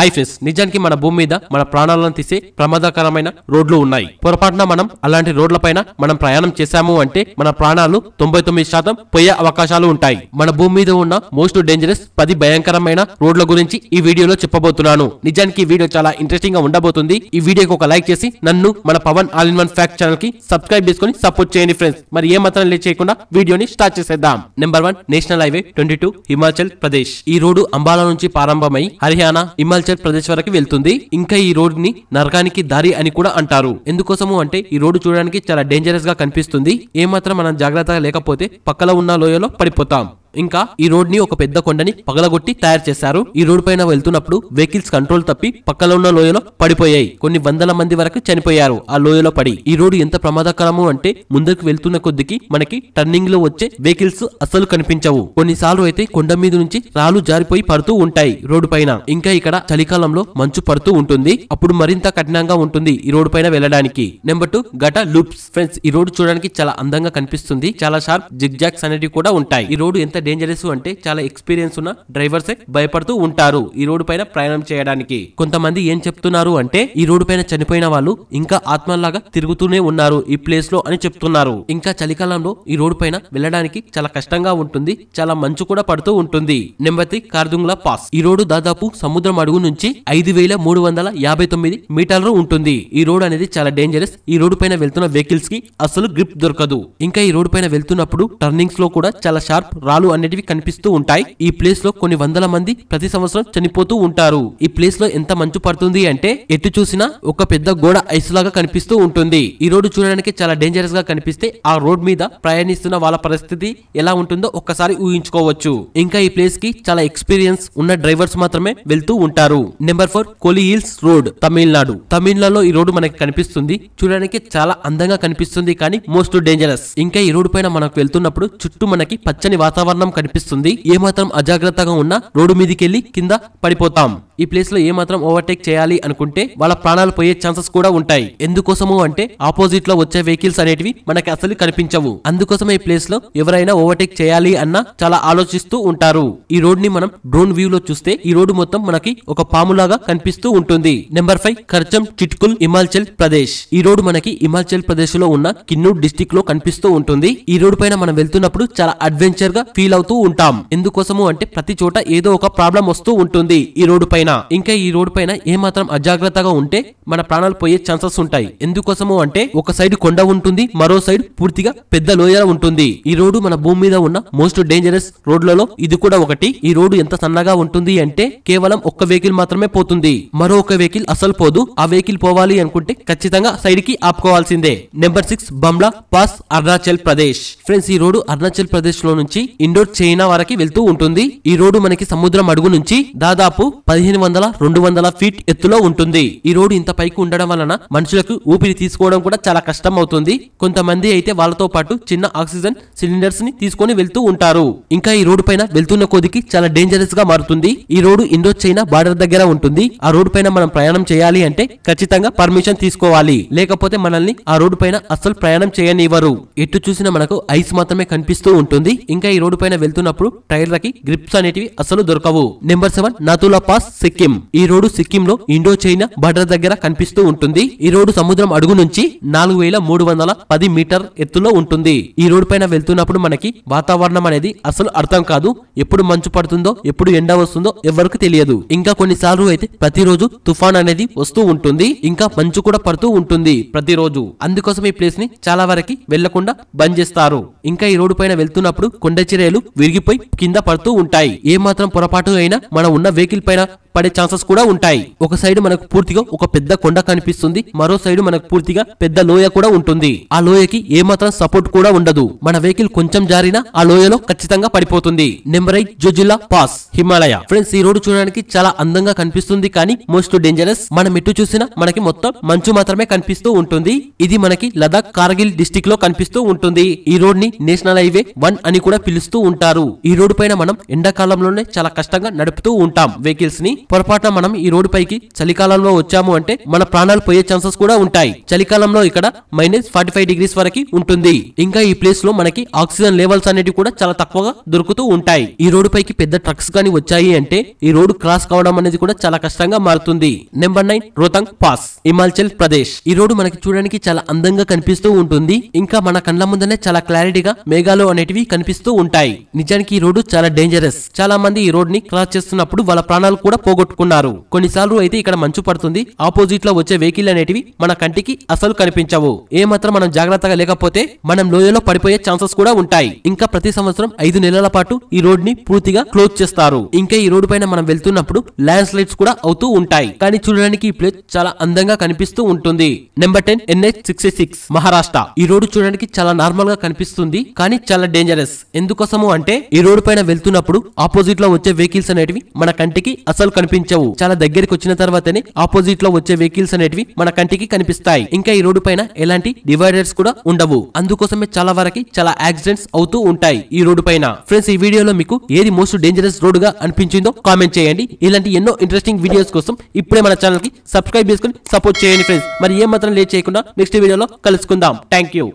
Hi friends నిజానికి మన భూమి మీద మన ప్రాణాలను తీసే ప్రమాదకరమైన రోడ్లు ఉన్నాయి. పొరపాటున మనం అలాంటి రోడ్లపైన మనం ప్రయాణం చేశాము అంటే మన ప్రాణాలు తొంభై తొమ్మిది శాతం పోయే అవకాశాలు ఉంటాయి. మన భూమి మీద ఉన్న మోస్ట్ డేంజరస్ పది భయంకరమైన రోడ్ల గురించి ఈ వీడియోలో చెప్పబోతున్నాను. నిజానికి ఈ వీడియో చాలా ఇంట్రెస్టింగ్గా ఉండబోతుంది. ఈ వీడియోకి ఒక లైక్ చేసి నన్ను మన Pavan all in one fact ఛానల్కి సబ్స్క్రైబ్ చేసుకుని సపోర్ట్ చేయండి ఫ్రెండ్స్ మరి ఏ మాత్రం లేట్ చేయకుండా వీడియోని స్టార్ట్ చేసేద్దాం. Number one national highway twenty two Himachal Pradesh ఈ రోడ్డు అంబాలా నుంచి ప్రారంభమై హర్యానా హిమాచల్ ప్రదేశ్ వరకు వెళ్తుంది. ఇంకా ఈ రోడ్ని నరకానికి దారి అని కూడా అంటారు. ఎందుకోసము అంటే ఈ రోడ్డు చూడడానికి చాలా డేంజరస్గా కనిపిస్తుంది. ఏమాత్రం మనం జాగ్రత్తగా లేకపోతే పక్కలో ఉన్న లోయలో పడిపోతాం. ఇంకా ఈ రోడ్ని ఒక పెద్ద కొండని పగలగొట్టి తయారు చేశారు. ఈ రోడ్ పైన వెళ్తున్నప్పుడు వెహికల్స్ కంట్రోల్ తప్పి పక్కన ఉన్న లోయలో పడిపోయాయి. కొన్ని వందల మంది వరకు చనిపోయారు. ఆ లోయలో పడి. ఈ రోడ్డు ఎంత ప్రమాదకరము అంటే ముందుకు వెళ్తున్న కొద్దికి మనకి టర్నింగ్లో వచ్చే వెహికల్స్ అస్సలు కనిపించవు. కొన్నిసార్లు అయితే కొండ మీద నుంచి రాళ్ళు జారిపోయి పడుతూ ఉంటాయి రోడ్డు పైన. ఇంకా ఇక్కడ చలికాలంలో మంచు పడుతూ ఉంటుంది. అప్పుడు మరింత కఠినంగా ఉంటుంది ఈ రోడ్డు పైన వెళ్ళడానికి. Number two Gata loops. Friends ఈ రోడ్డు చూడడానికి చాలా అందంగా కనిపిస్తుంది. చాలా షార్ప్ జిగ్ జాక్స్ అనేవి కూడా ఉంటాయి. ఈ రోడ్డు ఎంత డేంజరస్ అంటే చాలా ఎక్స్పీరియన్స్ ఉన్న డ్రైవర్సే భయపడుతూ ఉంటారు ఈ రోడ్డు పైన ప్రయాణం చేయడానికి. కొంతమంది ఏం చెప్తున్నారు అంటే ఈ రోడ్డు పైన చనిపోయిన వాళ్ళు ఇంకా ఆత్మలాగా తిరుగుతూనే ఉన్నారు ఈ ప్లేస్లో అని చెప్తున్నారు. ఇంకా చలికాలంలో ఈ రోడ్డు పైన వెళ్ళడానికి చాలా కష్టంగా ఉంటుంది చాలా మంచు కూడా పడుతూ ఉంటుంది. Number three Khardungla pass. ఈ రోడ్డు దాదాపు సముద్రం అడుగు నుంచి ఐదు వేల మూడు వందల యాభై తొమ్మిది మీటర్లు ఉంటుంది. ఈ రోడ్ అనేది చాలా డేంజరస్ ఈ రోడ్డు పైన వెళ్తున్న వెహికల్స్కి అసలు గ్రిప్ దొరకదు. ఇంకా ఈ రోడ్డు పైన వెళ్తున్నప్పుడు టర్నింగ్స్లో కూడా చాలా షార్ప్ రాళ్ళు అనేటివి కనిపిస్తూ ఉంటాయి. ఈ ప్లేస్లో కొన్ని వందల మంది ప్రతి సంవత్సరం చనిపోతూ ఉంటారు. ఈ ప్లేస్లో ఎంత మంచు పడుతుంది అంటే ఎటు చూసినా ఒక పెద్ద గోడ ఐస్ లాగా కనిపిస్తూ ఉంటుంది. ఈ రోడ్డు చూడడానికి చాలా డేంజరస్గా కనిపిస్తే ఆ రోడ్ మీద ప్రయాణిస్తున్న వాళ్ళ పరిస్థితి ఎలా ఉంటుందో ఒక్కసారి ఊహించుకోవచ్చు. ఇంకా ఈ ప్లేస్కి చాలా ఎక్స్పీరియన్స్ ఉన్న డ్రైవర్స్ మాత్రమే వెళ్తూ ఉంటారు. Number four Kolli hills road Tamil Nadu తమిళనాడులో ఈ రోడ్డు మనకి కనిపిస్తుంది. చూడడానికి చాలా అందంగా కనిపిస్తుంది కానీ మోస్ట్ డేంజరస్ ఇంకా ఈ రోడ్డు పైన మనకు వెళ్తున్నప్పుడు చుట్టూ మనకి పచ్చని వాతావరణం కనిపిస్తుంది. ఏమాత్రం అజాగ్రత్తగా ఉన్నా రోడ్డు మీదకెళ్ళి కింద పడిపోతాం. ఈ ప్లేస్లో ఏమాత్రం ఓవర్టేక్ చేయాలి అనుకుంటే వాళ్ళ ప్రాణాలు పోయే ఛాన్సెస్ కూడా ఉంటాయి. ఎందుకోసము అంటే ఆపోజిట్లో వచ్చే వెహికల్స్ అనేటివి మనకి అసలు కనిపించవు. అందుకోసం ఈ ప్లేస్లో ఎవరైనా ఓవర్టేక్ చేయాలి అన్నా చాలా ఆలోచిస్తూ ఉంటారు. ఈ రోడ్ని మనం డ్రోన్ వ్యూ లో చూస్తే ఈ రోడ్డు మొత్తం మనకి ఒక పాములాగా కనిపిస్తూ ఉంటుంది. Number five Kharcham Chitkul Himachal Pradesh. ఈ రోడ్డు మనకి హిమాచల్ ప్రదేశ్లో ఉన్న కిన్నూర్ డిస్టిక్లో కనిపిస్తూ ఉంటుంది. ఈ రోడ్డు పైన మనం వెళ్తున్నప్పుడు చాలా అడ్వెంచర్గా ఫీల్ అవుతూ ఉంటాం. ఎందుకోసము అంటే ప్రతి చోట ఏదో ఒక ప్రాబ్లం వస్తూ ఉంటుంది ఈ రోడ్డు పైన. ఇంకా ఈ రోడ్డు పైన ఏమాత్రం అజాగ్రత్తగా ఉంటే మన ప్రాణాలు పోయే ఛాన్సెస్ ఉంటాయి. ఎందుకోసము అంటే ఒక సైడ్ కొండ ఉంటుంది మరో సైడ్ పూర్తిగా పెద్ద లోయ ఉంటుంది. ఈ రోడ్డు మన భూమి మీద ఉన్న మోస్ట్ డేంజరస్ రోడ్లలో ఇది కూడా ఒకటి. ఈ రోడ్డు ఎంత సన్నగా ఉంటుంది అంటే కేవలం ఒక్క వెహికల్ మాత్రమే పోతుంది. మరో ఒక వెహికల్ అసలు పోదు. ఆ వెహికల్ పోవాలి అనుకుంటే ఖచ్చితంగా సైడ్కి ఆపుకోవాల్సిందే. Number six Bumla pass Arunachal Pradesh. Friends ఈ రోడ్డు అరుణాచల్ ప్రదేశ్లో నుంచి ఇండోర్ చైనా వరకు వెళ్తూ ఉంటుంది. ఈ రోడ్డు మనకి సముద్రం అడుగు నుంచి దాదాపు పదిహేను వందల రెండు వందల ఫీట్ ఎత్తులో ఉంటుంది. ఈ రోడ్డు ఇంత పైకి ఉండడం వలన మనుషులకు ఊపిరి తీసుకోవడం కూడా చాలా కష్టం అవుతుంది. కొంతమంది అయితే వాళ్ళతో పాటు చిన్న ఆక్సిజన్ సిలిండర్స్ని తీసుకొని వెళ్తూ ఉంటారు. ఇంకా ఈ రోడ్డు పైన వెళ్తున్న కొద్దికి చాలా డేంజరస్గా మారుతుంది. ఈ రోడ్డు ఇండో చైనా బార్డర్ దగ్గర ఉంటుంది. ఆ రోడ్డు పైన మనం ప్రయాణం చేయాలి అంటే ఖచ్చితంగా పర్మిషన్ తీసుకోవాలి. లేకపోతే మనల్ని ఆ రోడ్డు పైన అస్సలు ప్రయాణం చేయనివ్వరు. ఎటు చూసినా మనకు ఐస్ మాత్రమే కనిపిస్తూ ఉంటుంది. ఇంకా ఈ రోడ్డు పైన వెళ్తున్నప్పుడు టైర్లకి గ్రిప్స్ అనేటివి అసలు దొరకవు. Number seven Nathula pass Sikkim. ఈ రోడ్డు సిక్కిం లో ఇండో చైనా బార్డర్ దగ్గర కనిపిస్తూ ఉంటుంది. ఈ రోడ్డు సముద్రం అడుగు నుంచి నాలుగు వేల మూడు వందల పది మీటర్ ఎత్తులో ఉంటుంది. ఈ రోడ్డు పైన వెళ్తున్నప్పుడు మనకి వాతావరణం అనేది అసలు అర్థం కాదు. ఎప్పుడు మంచు పడుతుందో ఎప్పుడు ఎండ వస్తుందో ఎవరికి తెలియదు. ఇంకా కొన్నిసార్లు అయితే ప్రతిరోజు తుఫాన్ అనేది వస్తూ ఉంటుంది. ఇంకా మంచు కూడా పడుతూ ఉంటుంది ప్రతిరోజు. అందుకోసం ఈ ప్లేస్ని చాలా వరకు వెళ్ళకుండా బంద్ చేస్తారు. ఇంకా ఈ రోడ్డు పైన వెళ్తున్నప్పుడు కొండ విరిగిపోయి కింద పడుతూ ఉంటాయి. ఏ మాత్రం పొరపాటు అయినా మనం ఉన్న వెహికల్ పైన పడే ఛాన్సెస్ కూడా ఉంటాయి. ఒక సైడ్ మనకు పూర్తిగా ఒక పెద్ద కొండ కనిపిస్తుంది. మరో సైడ్ మనకు పూర్తిగా పెద్ద లోయ కూడా ఉంటుంది. ఆ లోయకి ఏ మాత్రం సపోర్ట్ కూడా ఉండదు. మన వెహికల్ కొంచెం జారినా ఆ లోయలో ఖచ్చితంగా పడిపోతుంది. Number eight Zojila pass Himalaya. Friends ఈ రోడ్డు చూడడానికి చాలా అందంగా కనిపిస్తుంది కానీ మోస్ట్ డేంజరస్. మనం ఎటు చూసినా మనకి మొత్తం మంచు మాత్రమే కనిపిస్తూ ఉంటుంది. ఇది మనకి లదాఖ్ కార్గిల్ డిస్టిక్లో కనిపిస్తూ ఉంటుంది. ఈ రోడ్ని నేషనల్ హైవే వన్ అని కూడా పిలుస్తూ ఉంటారు. ఈ రోడ్డు పైన మనం ఎండాకాలంలోనే చాలా కష్టంగా నడుపుతూ ఉంటాం వెహికల్స్ని పొరపాటున మనం ఈ రోడ్డు పైకి చలికాలంలో వచ్చాము అంటే మన ప్రాణాలు పోయే ఛాన్సెస్ కూడా ఉంటాయి. చలికాలంలో ఇక్కడ మైనస్ ఫార్టీ ఫైవ్ డిగ్రీస్ వరకు ఉంటుంది. ఇంకా ఈ ప్లేస్లో మనకి ఆక్సిజన్ లెవెల్స్ అనేవి కూడా చాలా తక్కువగా దొరుకుతూ ఉంటాయి. ఈ రోడ్డు పైకి పెద్ద ట్రక్స్ కానీ వచ్చాయి అంటే ఈ రోడ్డు క్రాస్ కావడం అనేది కూడా చాలా కష్టంగా మారుతుంది. Number nine Rohtang pass Himachal Pradesh. ఈ రోడ్డు మనకి చూడడానికి చాలా అందంగా కనిపిస్తూ ఉంటుంది. ఇంకా మన కళ్ళ ముందనే చాలా క్లారిటీగా మేఘాలు అనేటివి కనిపిస్తూ ఉంటాయి. నిజానికి ఈ రోడ్డు చాలా డేంజరస్ చాలా మంది ఈ రోడ్ని క్రాస్ చేస్తున్నప్పుడు వాళ్ళ ప్రాణాలు కూడా పోగొట్టుకున్నారు. కొన్నిసార్లు అయితే ఇక్కడ మంచు పడుతుంది ఆపోజిట్లో వచ్చే వెహికల్ అనేటివి మన కంటికి అసలు కనిపించవు. ఏ మాత్రం మనం జాగ్రత్తగా లేకపోతే మనం లోయలో పడిపోయే ఛాన్సెస్ కూడా ఉంటాయి. ఇంకా ప్రతి సంవత్సరం ఐదు నెలల పాటు ఈ రోడ్ని పూర్తిగా క్లోజ్ చేస్తారు. ఇంకా ఈ రోడ్డు పైన మనం వెళ్తున్నప్పుడు ల్యాండ్ స్లైడ్స్ కూడా అవుతూ ఉంటాయి. కానీ చూడడానికి ఈ ప్లేస్ చాలా అందంగా కనిపిస్తూ ఉంటుంది. Number ten NH sixty six Maharashtra. ఈ రోడ్డు చూడడానికి చాలా నార్మల్గా కనిపిస్తుంది కానీ చాలా డేంజరస్ ఎందుకోసము అంటే ఈ రోడ్డు పైన వెళ్తున్నప్పుడు ఆపోజిట్లో వచ్చే వెహికల్స్ అనేటివి మన కంటికి అసలు కనిపించవు. చాలా దగ్గరికి వచ్చిన తర్వాతనే ఆపోజిట్లో వచ్చే వెహికల్స్ అనేటివి మన కంటికి కనిపిస్తాయి. ఇంకా ఈ రోడ్డు పైన ఎలాంటి డివైడర్స్ కూడా ఉండవు. అందుకోసమే చాలా వరకు చాలా యాక్సిడెంట్స్ అవుతూ ఉంటాయి ఈ రోడ్డు పైన. ఫ్రెండ్స్ ఈ వీడియోలో మీకు ఏది మోస్ట్ డేంజరస్ రోడ్గా అనిపించిందో కామెంట్ చేయండి. ఇలాంటి ఎన్నో ఇంట్రెస్టింగ్ వీడియోస్ కోసం ఇప్పుడే మన ఛానల్కి సబ్స్క్రైబ్ చేసుకుని సపోర్ట్ చేయండి ఫ్రెండ్స్. మరి ఏ మాత్రం లేట్ చేయకుండా నెక్స్ట్ వీడియోలో కలుసుకుందాం. Thank you.